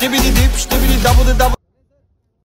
Dibidi dip, dibidi dabıdı dabıdı.